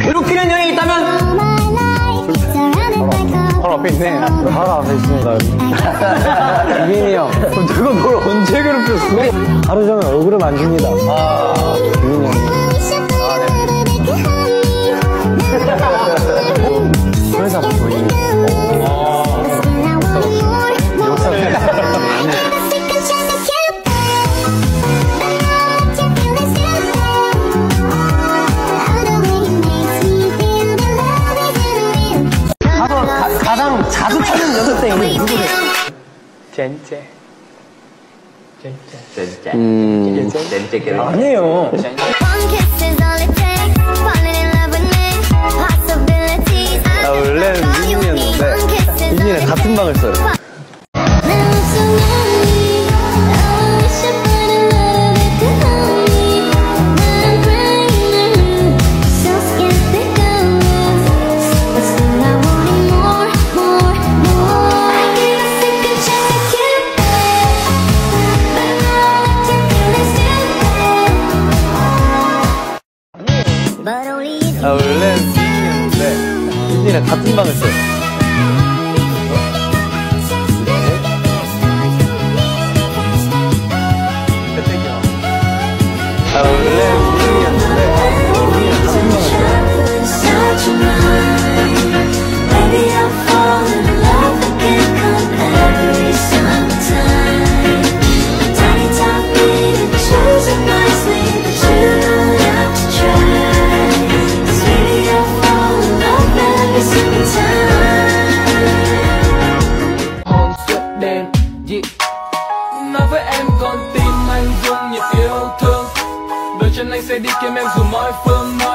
괴롭히는 여행이 있다면 바로 앞에 있네. 바로 앞에 있습니다. 유빈이 형. 내가 널 언제 괴롭혔어? 하루 종일 얼굴을 만집니다. 아, 유빈이 형. 가장 자주 찾는 연습생이 누구래? 젠제. 진짜. 음. 진짜 아니에요. 나 원래는 유진이었는데, 유진이랑 같은 방을 써요. 나 원래 yêu thương. Đôi chân anh sẽ đi kiếm em dù mọi phương mọi